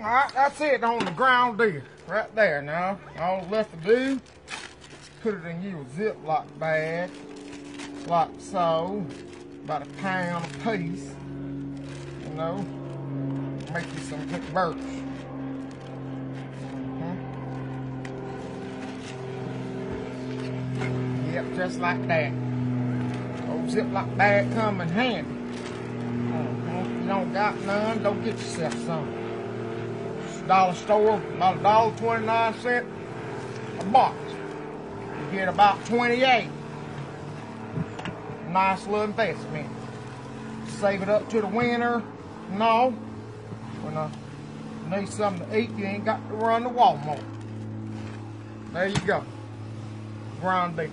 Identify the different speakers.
Speaker 1: All right, that's it on the ground there, Right there now. All left to do, put it in your Ziploc bag, like so. About a pound a piece. You know. Make you some good birch. Mhm. Yep, just like that. Old Ziploc bag come in handy. Mhm. If you don't got none, don't get yourself some. Dollar store, about a dollar twenty-nine cent a box. You get about twenty-eight. Nice little investment. Save it up to the winter. No. When I need something to eat, you ain't got to run to Walmart. There you go. Ground beef.